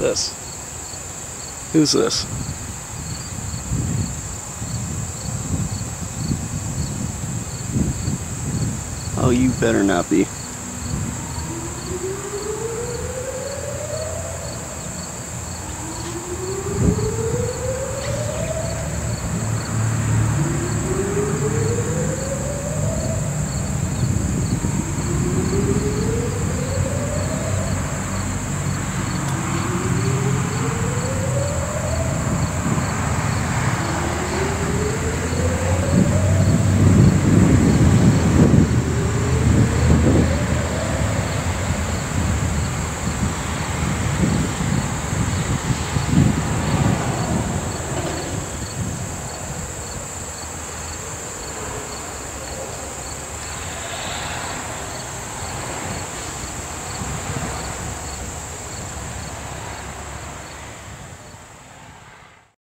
this? Who's this? Oh, you better not be.